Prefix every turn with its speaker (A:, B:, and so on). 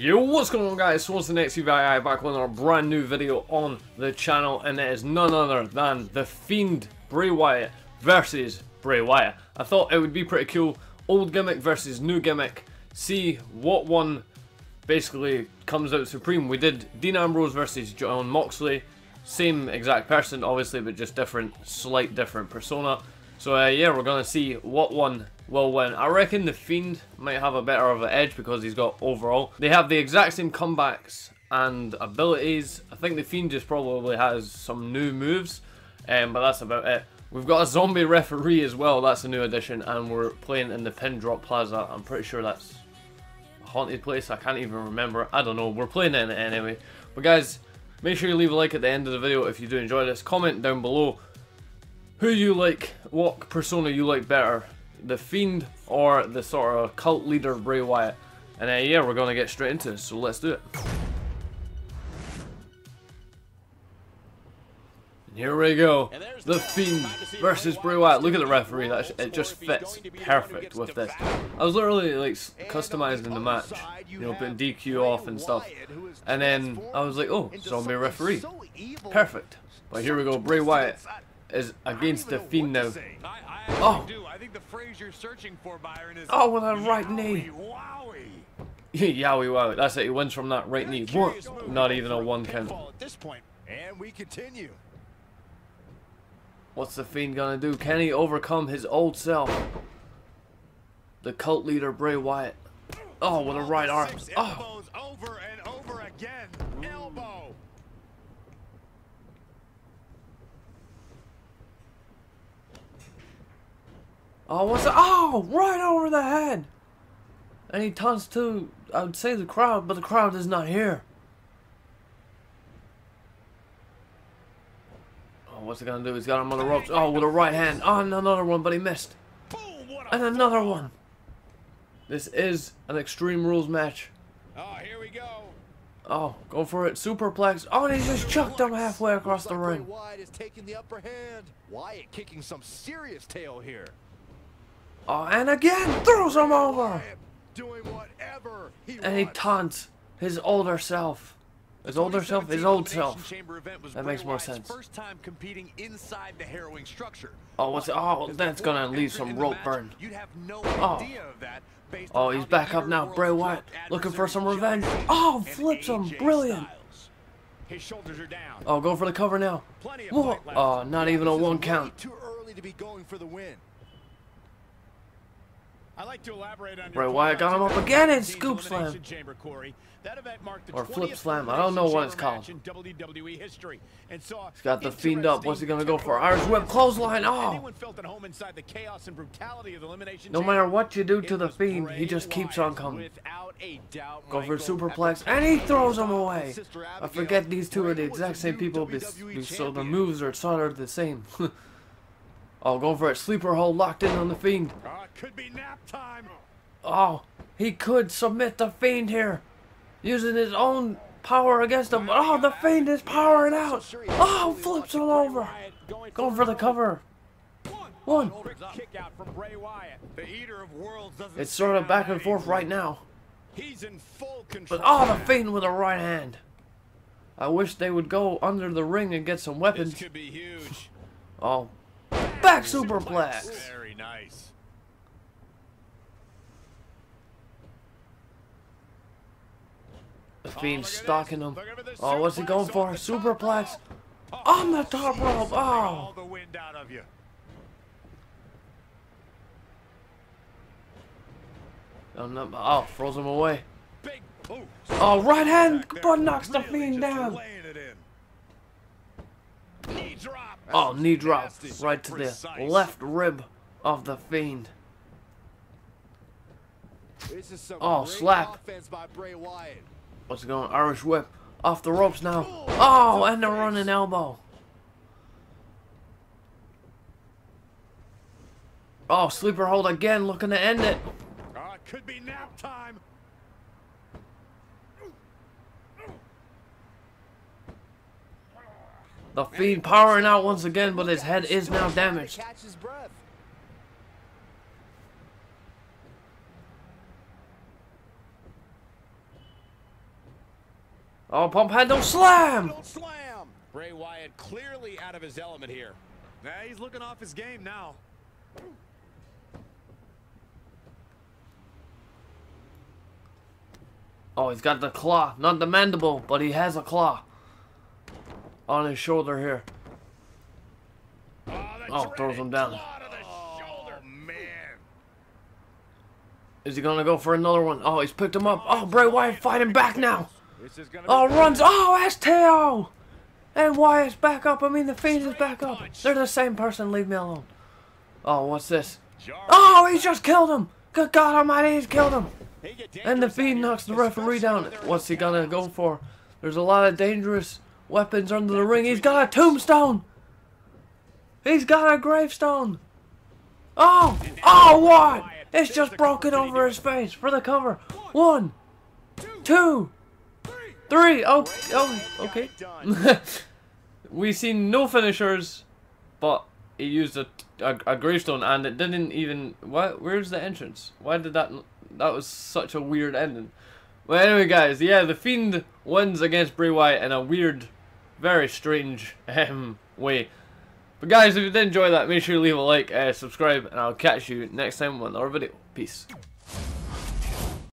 A: Yo, what's going on guys? So what's the next UVI back with another brand new video on the channel and it is none other than The Fiend Bray Wyatt versus Bray Wyatt. I thought it would be pretty cool, old gimmick versus new gimmick, see what one basically comes out supreme. We did Dean Ambrose versus Jon Moxley, same exact person obviously but just different, slight different persona. So uh, yeah, we're gonna see what one will win. I reckon the Fiend might have a better of an edge because he's got overall. They have the exact same comebacks and abilities. I think the Fiend just probably has some new moves, um, but that's about it. We've got a zombie referee as well, that's a new addition, and we're playing in the Pin Drop Plaza. I'm pretty sure that's a haunted place, I can't even remember. I don't know, we're playing in it anyway. But guys, make sure you leave a like at the end of the video if you do enjoy this. Comment down below who you like, what persona you like better, the Fiend or the sort of cult leader Bray Wyatt. And uh, yeah, we're going to get straight into it, so let's do it. And here we go, The Fiend versus Bray Wyatt. Look at the referee, that it just fits perfect with this. I was literally like customizing the match, you know, putting DQ off and stuff. And then I was like, oh, zombie referee. Perfect. But here we go, Bray Wyatt Oh. is against the Fiend now. Oh! Oh, with a right knee. Yowie wowie. That's it. He wins from that right knee. What? Not even a one count. And we continue. What's the Fiend gonna do? Can he overcome his old self? The cult leader Bray Wyatt. Oh, with a right arm. Oh. Oh, what's that? Oh, right over the head. And he taunts to, I would say the crowd, but the crowd is not here. Oh, what's he gonna do? He's got him on the ropes. Oh, with a right hand. Oh, and another one, but he missed. And another one. This is an Extreme Rules match. Oh, here we go. Oh, go for it. Superplex. Oh, and he just chucked him halfway across the ring. Wyatt is taking the upper hand. Wyatt kicking some serious tail here. Oh, and again throws him over. and he taunts his older self. His older self, his old self. That makes more sense. First time competing inside the harrowing structure. Oh, what's? Oh, that's gonna leave some rope burn. Oh. Oh, he's back up now. Bray Wyatt looking for some revenge. Oh, flips him. Brilliant. His shoulders are down. Oh, go for the cover now. Whoa. Oh, not even a one count. Too early to be going for the win. I like to elaborate on Bray Wyatt got him up again and scoop slam. Or flip slam. I don't know what it's called. He's got the fiend up. What's he gonna go for? Irish whip clothesline. Oh! No matter what you do to the fiend, he just keeps on coming. Go for superplex, and he throws him away. I forget these two are the exact same people, so the moves are sort of the same. oh, go for a Sleeper hold locked in on the fiend. Could be nap time. Oh, he could submit the Fiend here. Using his own power against him. Oh, the Fiend is powering out. Oh, flips him over. Going for the cover. One. It's sort of back and forth right now. But oh, the Fiend with a right hand. I wish they would go under the ring and get some weapons. oh, back superplex. Very nice. The Fiend stalking him. Oh, what's he going for? Superplex. On the top rope. Oh. Oh, no, oh, throws him away. Oh, right hand, but knocks the Fiend down. Oh, knee drop right to the left rib of the Fiend. Oh, slap. What's going? Irish whip. Off the ropes now. Oh, and a running elbow. Oh, sleeper hold again, looking to end it. Uh, could be nap time. The Fiend powering out once again, but his head is now damaged. Oh, pump handle slam!
B: Slam! Bray Wyatt clearly out of his element here.
C: Yeah, he's looking off his game now.
A: Oh, he's got the claw. Not the mandible, but he has a claw. On his shoulder here. Oh, throws him down.
B: Oh.
A: Is he gonna go for another one? Oh, he's picked him up. Oh, Bray Wyatt fighting back now.
C: This
A: Oh,
C: be
A: runs. Oh, STO! And Wyatt's back up. I mean, the Fiend is back up. They're the same person. Leave me alone. Oh, what's this? Oh, he just killed him. Good God Almighty, he's killed him. And the
B: dangerous
A: Fiend knocks the referee down. What's he gonna go for? There's a lot of dangerous weapons under the ring. He's got a tombstone. He's got a gravestone. Oh, oh, what? It's just broken over his face for the cover. One, two, three. Oh, oh, okay. we see no finishers, but he used a, a, a gravestone and it didn't even. What? Where's the entrance? Why did that? That was such a weird ending. Well, anyway, guys, yeah, the Fiend wins against Bray Wyatt in a weird, very strange um, way. But guys, if you did enjoy that, make sure you leave a like, uh, subscribe, and I'll catch you next time with another video. Peace.